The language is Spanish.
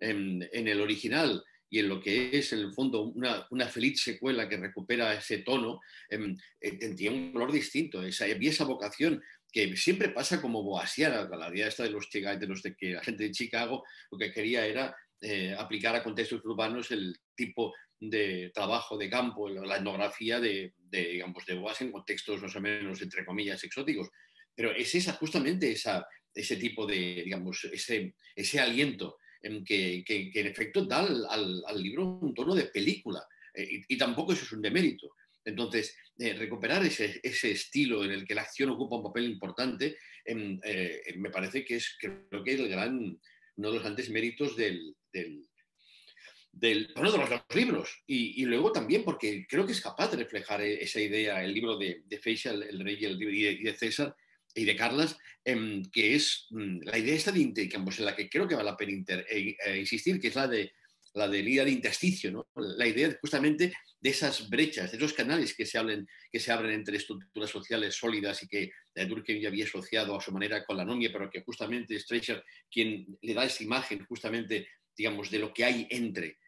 en, el original y en lo que es, en el fondo, una, feliz secuela que recupera ese tono, em, eh, tiene un color distinto. Esa, esa vocación que siempre pasa como boasiana, la idea esta de los, de los de que la gente de Chicago lo que quería era eh, aplicar a contextos urbanos el tipo de trabajo de campo, la etnografía de, digamos, de Boas en contextos más o menos, entre comillas, exóticos. Pero es esa, justamente esa, ese tipo de, digamos, ese, ese aliento en que, que, en efecto da al, al, libro un tono de película. Eh, y, tampoco eso es un demérito. Entonces, eh, recuperar ese, ese, estilo en el que la acción ocupa un papel importante, em, eh, me parece que es creo que el gran, uno de los grandes méritos del, del, del de los, libros. Y, y, luego también porque creo que es capaz de reflejar esa idea, el libro de, de el rey y, el, y de César, y de Carlas, em, que es mm, la idea esta de, en la que creo que vale la pena eh, eh, insistir, que es la de la de idea de intersticio, ¿no? la idea justamente de esas brechas, de esos canales que se, hablen, que se abren entre estructuras sociales sólidas y que Durkheim ya había asociado a su manera con la anomia, pero que justamente Streicher quien le da esa imagen justamente, digamos, de lo que hay entre